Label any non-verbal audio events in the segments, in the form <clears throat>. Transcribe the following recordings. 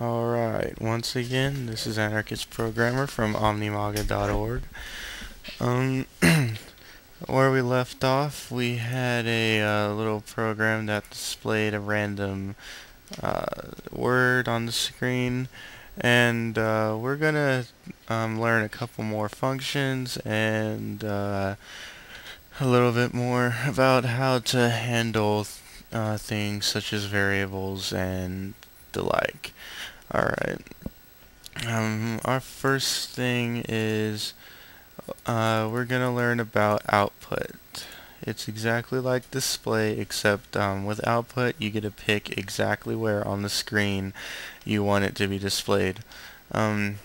Alright, once again, this is Anarchist Programmer from OmniMaga.org. Um, <clears throat> where we left off, we had a uh, little program that displayed a random uh, word on the screen, and uh, we're gonna um, learn a couple more functions and uh, a little bit more about how to handle uh, things such as variables and the like. Alright. Um, our first thing is uh, we're going to learn about output. It's exactly like display except um, with output you get to pick exactly where on the screen you want it to be displayed. Um,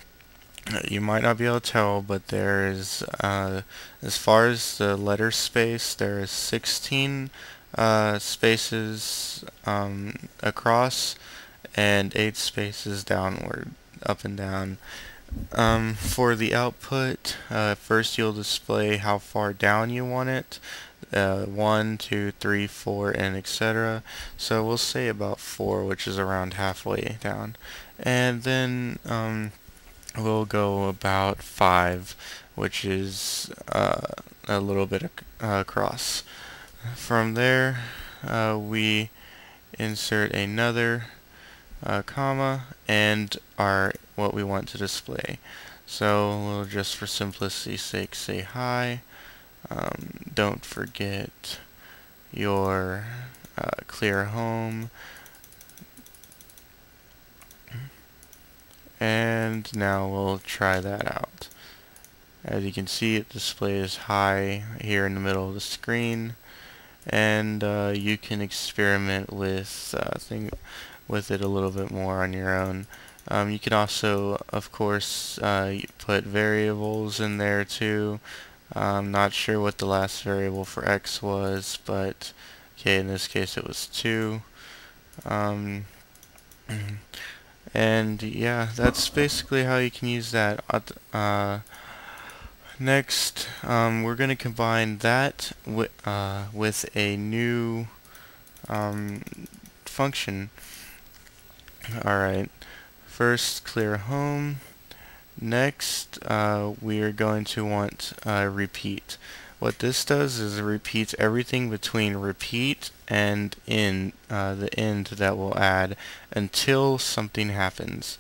you might not be able to tell but there is uh, as far as the letter space there is 16 uh, spaces um, across and 8 spaces downward, up and down. Um, for the output, uh, first you'll display how far down you want it, uh, 1, 2, 3, 4, and etc. So we'll say about 4, which is around halfway down. And then um, we'll go about 5, which is uh, a little bit uh, across. From there, uh, we insert another uh, comma and our what we want to display. So we'll just for simplicity's sake say hi. Um, don't forget your uh, clear home. And now we'll try that out. As you can see it displays hi here in the middle of the screen and uh, you can experiment with uh, with it a little bit more on your own. Um, you can also, of course, uh, put variables in there too. I'm not sure what the last variable for x was, but okay, in this case it was 2. Um, <clears throat> and yeah, that's basically how you can use that. Uh, next, um, we're going to combine that wi uh, with a new um, function. Alright, first clear home. Next, uh, we are going to want uh, repeat. What this does is it repeats everything between repeat and in uh, the end that we'll add until something happens.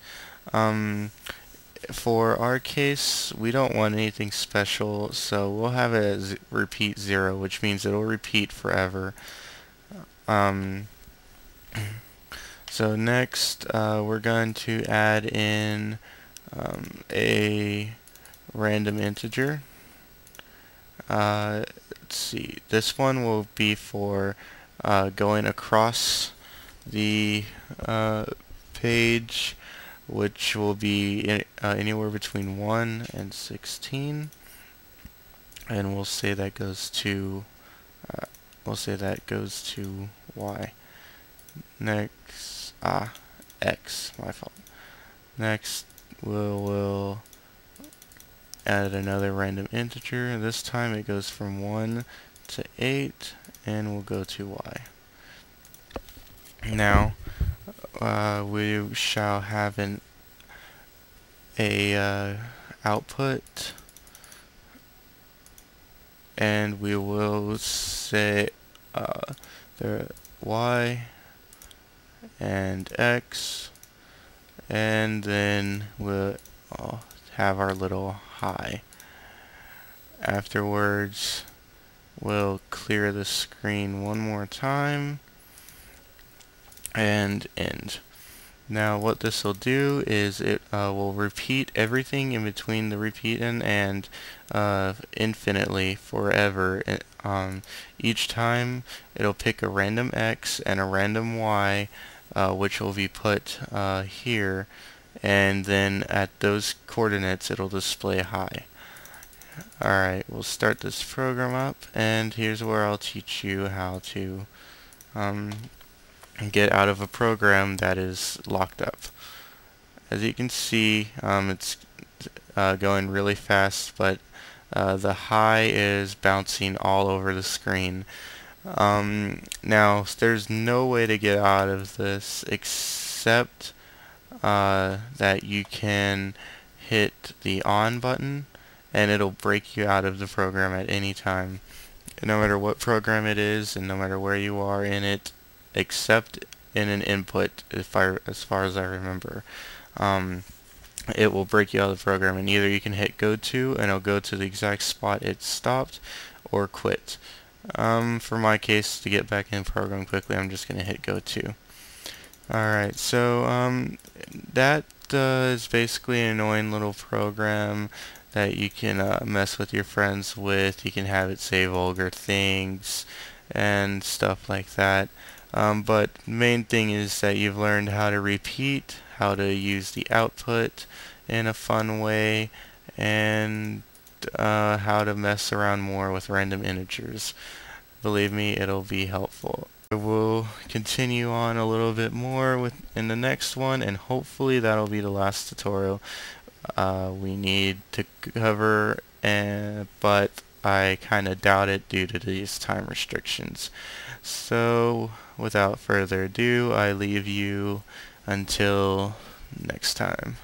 Um, for our case, we don't want anything special, so we'll have it repeat zero, which means it'll repeat forever. Um, so next, uh, we're going to add in um, a random integer. Uh, let's see, this one will be for uh, going across the uh, page, which will be in, uh, anywhere between 1 and 16. And we'll say that goes to, uh, we'll say that goes to y. Next, Ah, X, my fault. Next, we'll, we'll add another random integer. This time it goes from 1 to 8, and we'll go to y. Now, uh, we shall have an a uh, output and we will say uh, the y and X and then we'll have our little hi. Afterwards we'll clear the screen one more time and end. Now what this will do is it uh, will repeat everything in between the repeat and and uh, infinitely forever. Um, each time it'll pick a random x and a random y uh, which will be put uh, here and then at those coordinates it'll display hi. Alright, we'll start this program up and here's where I'll teach you how to um, get out of a program that is locked up. As you can see, um, it's uh, going really fast, but uh, the hi is bouncing all over the screen. Um, now, there's no way to get out of this except uh, that you can hit the on button and it'll break you out of the program at any time. No matter what program it is and no matter where you are in it except in an input if I, as far as I remember. Um, it will break you out of the program and either you can hit go to and it'll go to the exact spot it stopped or quit um, for my case to get back in program quickly I'm just gonna hit go to. Alright so um, that uh, is basically an annoying little program that you can uh, mess with your friends with. You can have it say vulgar things and stuff like that. Um, but main thing is that you've learned how to repeat how to use the output in a fun way, and uh, how to mess around more with random integers. Believe me, it'll be helpful. We'll continue on a little bit more with in the next one, and hopefully that'll be the last tutorial uh, we need to cover, and, but I kind of doubt it due to these time restrictions. So, without further ado, I leave you until next time.